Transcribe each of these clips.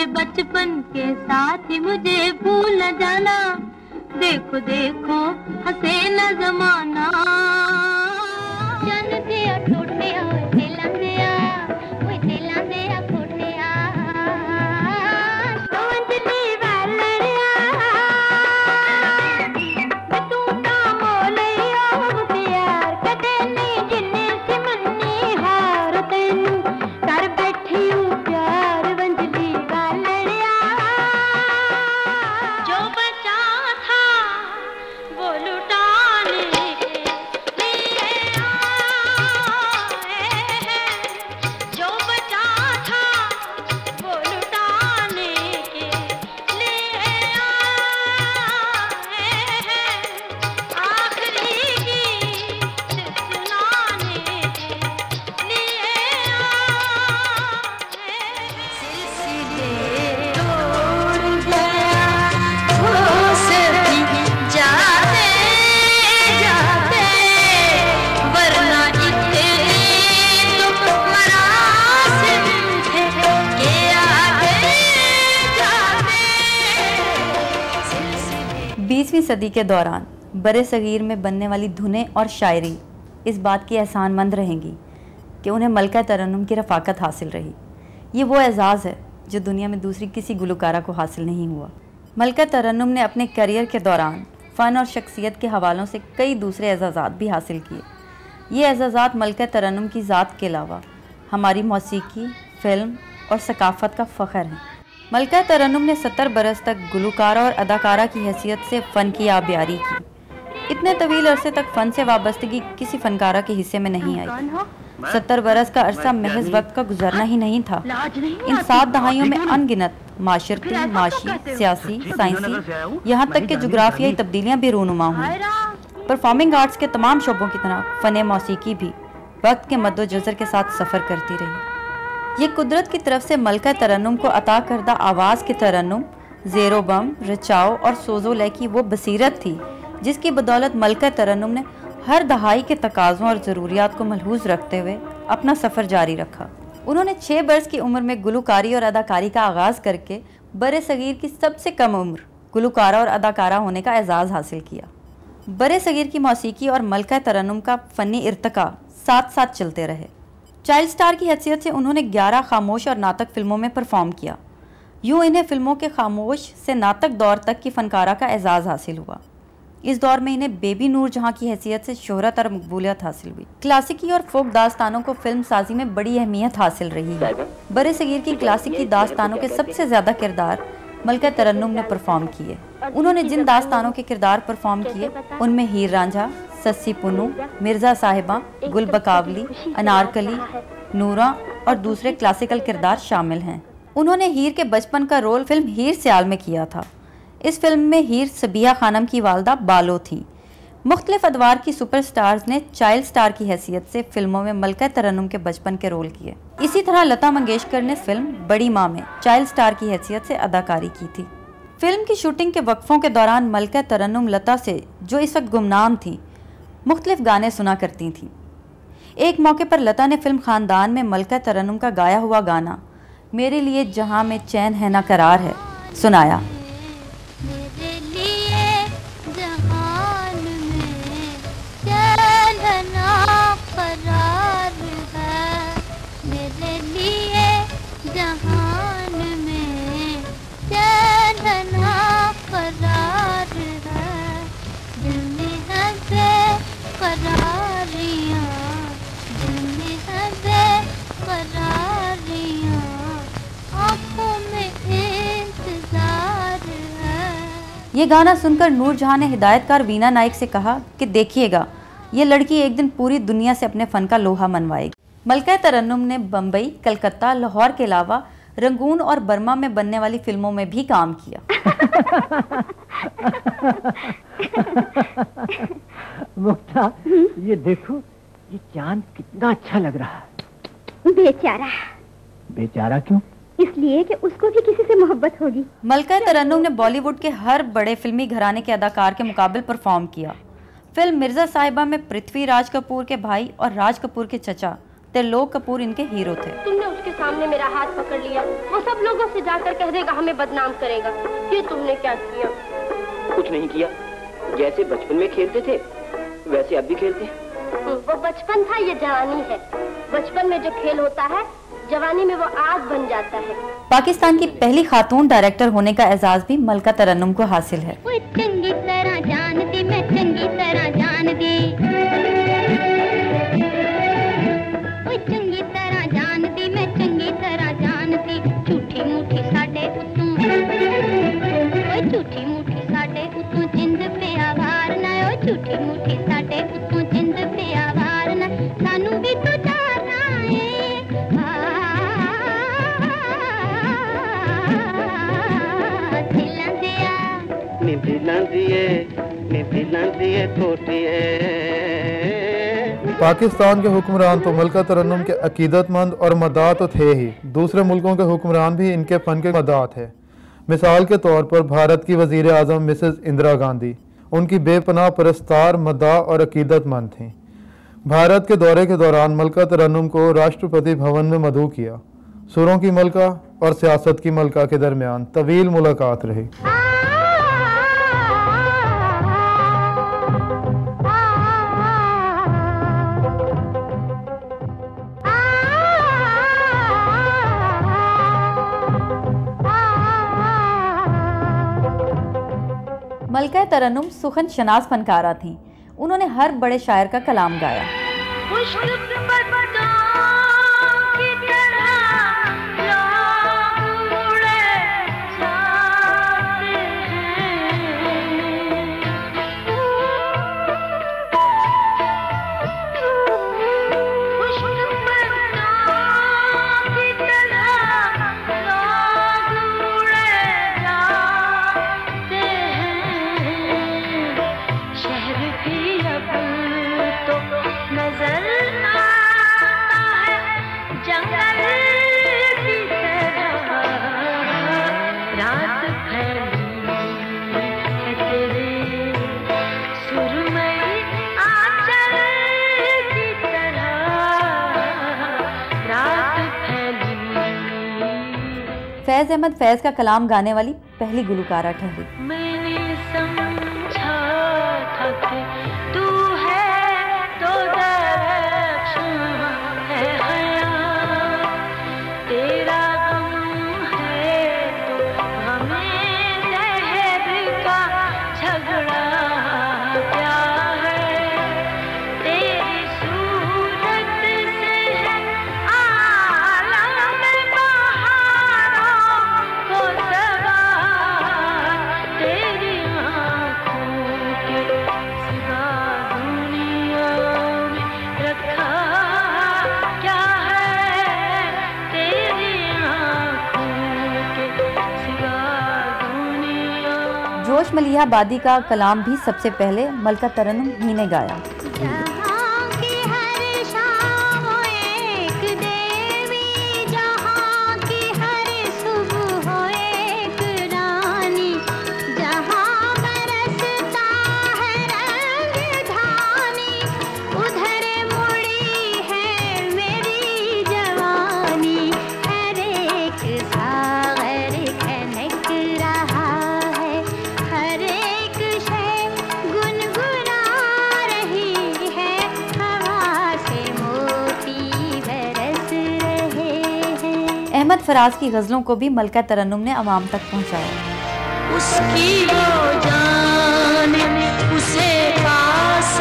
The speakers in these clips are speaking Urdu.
میرے بچپن کے ساتھ ہی مجھے بھول نہ جانا۔ دیکھو دیکھو، ہنسے نہ زمانہ۔ جنتے اٹھو بیسویں صدی کے دوران بر صغیر میں بننے والی دھنیں اور شاعری اس بات کی احسان مند رہیں گی کہ انہیں ملکہ ترنم کی رفاقت حاصل رہی۔ یہ وہ اعزاز ہے جو دنیا میں دوسری کسی گلوکارہ کو حاصل نہیں ہوا۔ ملکہ ترنم نے اپنے کیریئر کے دوران فن اور شخصیت کے حوالوں سے کئی دوسرے اعزازات بھی حاصل کیے۔ یہ اعزازات ملکہ ترنم کی ذات کے علاوہ ہماری موسیقی، فلم اور ثقافت کا فخر ہیں۔ ملکہ ترنم نے ستر برس تک گلوکارہ اور اداکارہ کی حیثیت سے فن کی آبیاری کی۔ اتنے طویل عرصے تک فن سے وابستگی کسی فنکارہ کے حصے میں نہیں آئی۔ ستر برس کا عرصہ محض وقت کا گزرنا ہی نہیں تھا۔ ان سات دہائیوں میں انگنت، معاشرتی، معاشی، سیاسی، سائنسی، یہاں تک کہ جغرافیائی تبدیلیاں بھی رونما ہوں۔ پرفارمنگ آرٹس کے تمام شعبوں کی طرح فن موسیقی بھی وقت کے مد و جزر کے ساتھ سفر کرتی رہی۔ یہ قدرت کی طرف سے ملکہ ترنم کو عطا کردہ آواز کے ترنم، زیرو بم، رچاؤ اور سوزو لے کی وہ بصیرت تھی، جس کی بدولت ملکہ ترنم نے ہر دہائی کے تقاضوں اور ضروریات کو ملحوظ رکھتے ہوئے اپنا سفر جاری رکھا۔ انہوں نے چھ برس کی عمر میں گلوکاری اور اداکاری کا آغاز کر کے بر صغیر کی سب سے کم عمر، گلوکارہ اور اداکارہ ہونے کا اعزاز حاصل کیا۔ بر صغیر کی موسیقی اور ملکہ ترنم کا فنی ارتقا ساتھ ساتھ چلتے رہے۔ چائلڈ سٹار کی حیثیت سے انہوں نے گیارہ خاموش اور ناتک فلموں میں پرفارم کیا۔ یوں انہیں فلموں کے خاموش سے ناتک دور تک کی فنکارہ کا اعزاز حاصل ہوا۔ اس دور میں انہیں بیبی نور جہاں کی حیثیت سے شہرت اور مقبولیت حاصل ہوئی۔ کلاسیکی اور فوک داستانوں کو فلم سازی میں بڑی اہمیت حاصل رہی ہے۔ بر صغیر کی کلاسیکی داستانوں کے سب سے زیادہ کردار ملکہ ترنم نے پرفارم کیے۔ انہوں نے جن داستانوں کے کردار پرفارم کیے، ان میں ہیر رانجھا سسی پنو مرزا صاحبہ گل بکاولی انارکلی نورا اور دوسرے کلاسیکل کردار شامل ہیں انہوں نے ہیر کے بچپن کا رول فلم ہیر سیال میں کیا تھا اس فلم میں ہیر سبیہ خانم کی والدہ بالو تھیں مختلف ادوار کی سپر سٹارز نے چائلڈ سٹار کی حیثیت سے فلموں میں ملکہ ترنم کے بچپن کے رول کیے اسی طرح لتا منگیشکر نے فلم بڑی ماں میں چائلڈ سٹار کی حیثیت سے اداکاری کی تھی فلم کی شوٹنگ کے وقفوں کے دوران ملکہ ترنم لتا سے جو اس وقت گمنام تھیں مختلف گانے سنا کرتی تھیں۔ ایک موقع پر لتا نے فلم خاندان میں ملکہ ترنم کا گایا ہوا گانا میرے لیے جہاں میں چین ہے نہ قرار ہے سنایا۔ یہ گانا سن کر نور جہاں نے ہدایت کار وینا نائک سے کہا کہ دیکھیے گا یہ لڑکی ایک دن پوری دنیا سے اپنے فن کا لوہا منوائے گی۔ ملکہ ترنم نے بمبئی کلکتہ لاہور کے علاوہ رنگون اور برما میں بننے والی فلموں میں بھی کام کیا۔ مکتا یہ دیکھو یہ چاند کتنا اچھا لگ رہا۔ ہے بیچارہ۔ بیچارہ کیوں؟ اس لیے کہ اس کو بھی کسی سے محبت ہوگی۔ ملکہ ترنم نے بولی ووڈ کے ہر بڑے فلمی گھرانے کے اداکار کے مقابل پرفارم کیا۔ فلم مرزا صاحبہ میں پرتھوی راج کپور کے بھائی اور راج کپور کے چچا ترلوک کپور ان کے ہیرو تھے۔ تم نے اس کے سامنے میرا ہاتھ پکڑ لیا۔ وہ سب لوگوں سے جا کر کہہ دے گا ہمیں بدنام کرے گا۔ یہ تم نے کیا کیا؟ کچھ نہیں کیا۔ جیسے بچپن میں کھیلتے تھے ویسے اب بھی کھیلتے ہیں۔ وہ بچپن تھا یہ جوانی ہے۔ بچپن میں جو کھیل ہوتا ہے جوانی میں وہ آگ بن جاتا ہے۔ پاکستان کی پہلی خاتون ڈائریکٹر ہونے کا اعزاز بھی ملکہ ترنم کو حاصل ہے۔ وہ چنگی طرح جانتی میں چنگی طرح جانتی وہ چنگی طرح جانتی میں چنگی طرح جانتی جھوٹی موٹھی ساڈے اتوں۔ وہ جھوٹی موٹھی ساڈے اتوں جند پہ آوار نہ موٹھی ساڈے اتوں۔ پاکستان کے حکمران تو ملکہ ترنم کے عقیدت مند اور مداح تو تھے ہی۔ دوسرے ملکوں کے حکمران بھی ان کے فن کے مدعہ تھے۔ مثال کے طور پر بھارت کی وزیر اعظم مسز اندرا گاندھی۔ ان کی بے پناہ پرستار، مداح اور عقیدت مند تھیں۔ بھارت کے دورے کے دوران ملکہ ترنم کو راشٹرپتی بھون میں مدعو کیا۔ سروں کی ملکہ اور سیاست کی ملکہ کے درمیان طویل ملاقات رہی۔ ملکہ ترنم سخن شناس فنکارہ تھیں۔ انہوں نے ہر بڑے شاعر کا کلام گایا۔ فیض احمد فیض کا کلام گانے والی پہلی گلوکارہ ٹھہری۔ جوش ملیہ بادی کا کلام بھی سب سے پہلے ملکہ ترنم ہی نے گایا۔ احمد فراز کی غزلوں کو بھی ملکہ ترنم نے عوام تک پہنچایا۔ اس کی وہ جان، اسے پاس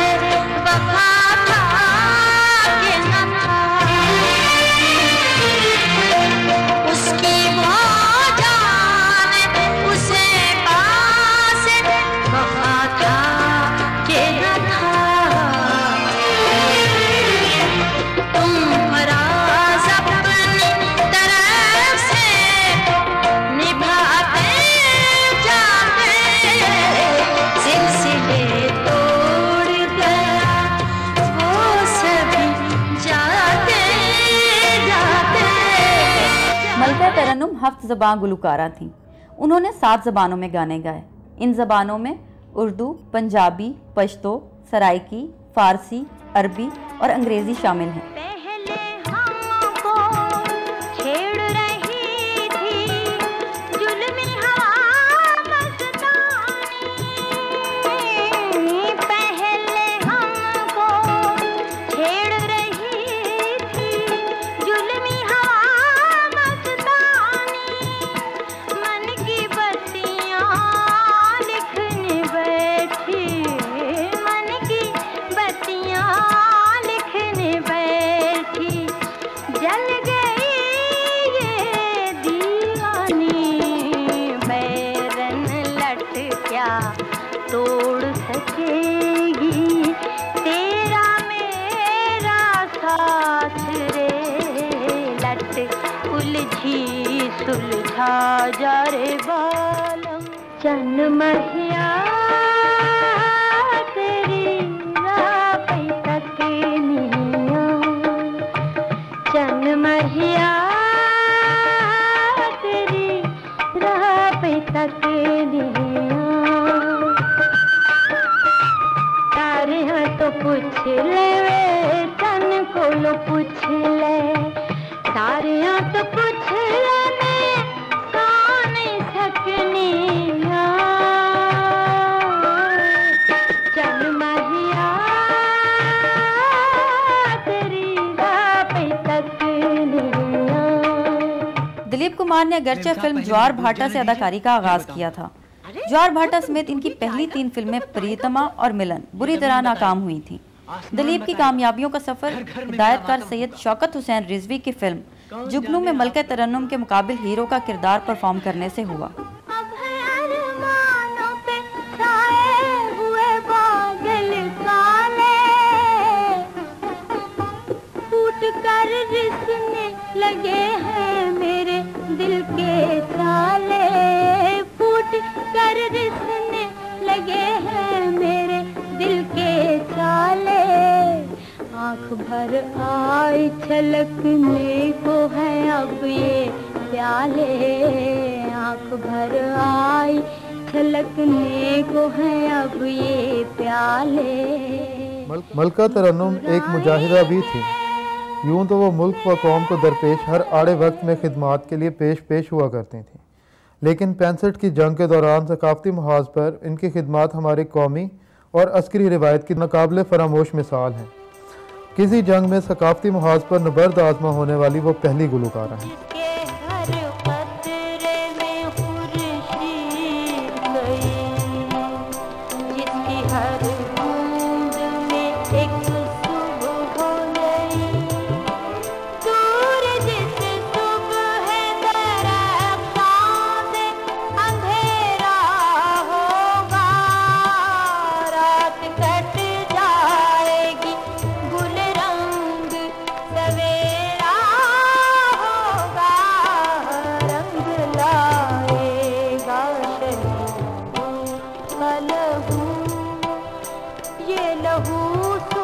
سخت زباں گلوکارہ تھیں۔ انہوں نے سات زبانوں میں گانے گائے۔ ان زبانوں میں اردو، پنجابی، پشتو سرائکی فارسی، عربی اور انگریزی شامل ہیں۔ دلیپ کمار نے اگرچہ فلم جوار بھاٹا سے اداکاری کا آغاز کیا تھا۔ جوار بھاٹا سمیت ان کی پہلی تین فلمیں پریتما اور ملن۔ بری طرح ناکام ہوئی تھی۔ دلیپ کی کامیابیوں کا سفر ہدایت کار سید شوکت حسین رضوی کی فلم جگنو میں ملکہ ترنم کے مقابل ہیرو کا کردار پرفارم کرنے سے ہوا۔ لگے ہیں میرے دل کے تالے۔ پھوٹ کر رسنے لگے ہیں میرے دل کے تالے۔ آنکھ بھر آئی چھلکنے کو ہے اب یہ پیالے۔ آنکھ بھر آئی چھلکنے کو ہے اب یہ پیالے۔ ملکہ ترنم ایک مجاہدہ بھی تھی یوں تو وہ ملک و قوم کو درپیش ہر آڑے وقت میں خدمات کے لیے پیش پیش ہوا کرتی تھیں۔ لیکن پینسٹھ کی جنگ کے دوران ثقافتی محاذ پر ان کی خدمات ہماری قومی اور عسکری روایت کی ناقابل فراموش مثال ہیں۔ کسی جنگ میں ثقافتی محاذ پر نبرد آزما ہونے والی وہ پہلی گلوکارہ ہیں۔ یہ لہو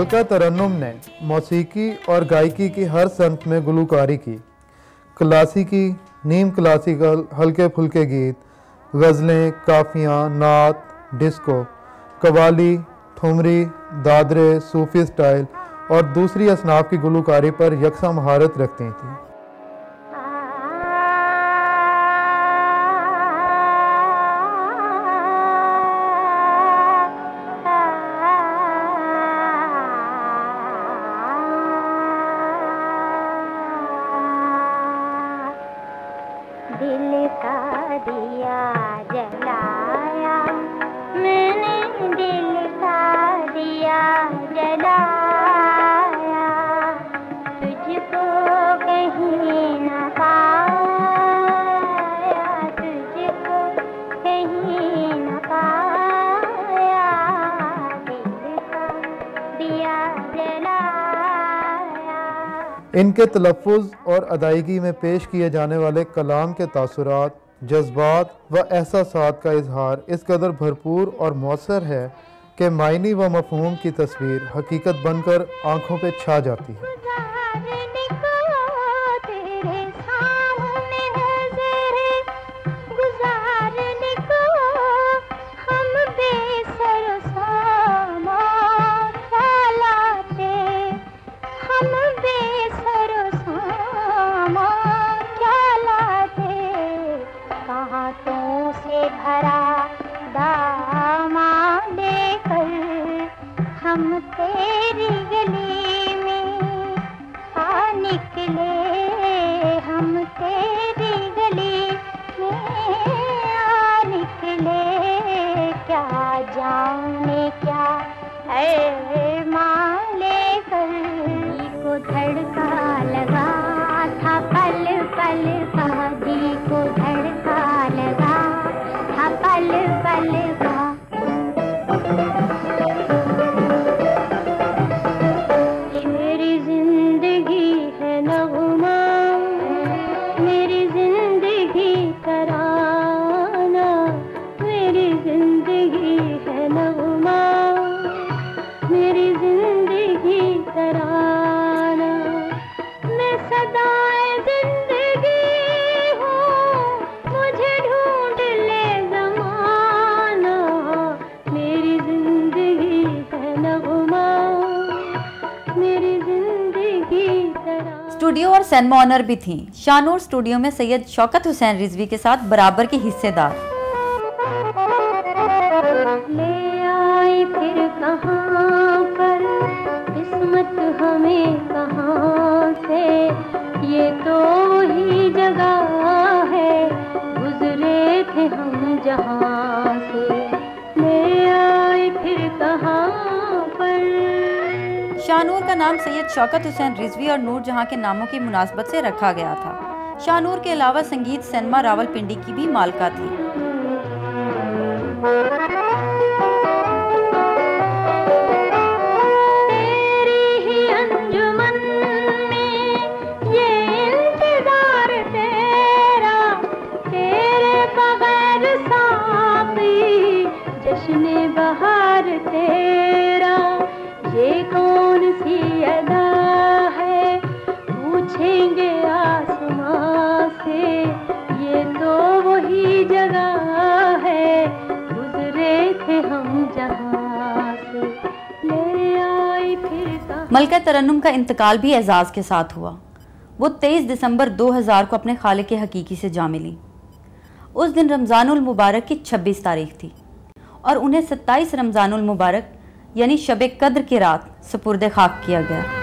ملکہ ترنم نے موسیقی اور گائیکی کی ہر سنت میں گلوکاری کی۔ کلاسیکی نیم کلاسیکل ہلکے پھلکے گیت، غزلیں، کافیاں، نعت، ڈسکو، قوالی ٹھمری دادرے، صوفی سٹائل اور دوسری اصناف کی گلوکاری پر یکساں مہارت رکھتی تھیں۔ ان کے تلفظ اور ادائیگی میں پیش کیے جانے والے کلام کے تاثرات، جذبات و احساسات کا اظہار اس قدر بھرپور اور مؤثر ہے کہ معنی و مفہوم کی تصویر حقیقت بن کر آنکھوں پہ چھا جاتی ہے۔ جانے کیا ہے؟ اسٹوڈیو اور سینما آنر بھی تھیں شانور اسٹوڈیو میں سید شوکت حسین رضوی کے ساتھ برابر کے حصے دار شاہ نور کا نام سید شوکت حسین رضوی اور نور جہاں کے ناموں کی مناسبت سے رکھا گیا تھا۔ شاہ نور کے علاوہ سنگیت سینما راول پنڈی کی بھی مالکہ تھی۔ ملکہ ترنم کا انتقال بھی اعزاز کے ساتھ ہوا۔ وہ تیئیس دسمبر دو ہزار کو اپنے خالق حقیقی سے جا ملی۔ اس دن رمضان المبارک کی چھبیس تاریخ تھی۔ اور انہیں ستائیس رمضان المبارک یعنی شب قدر کی رات سپرد خاک کیا گیا۔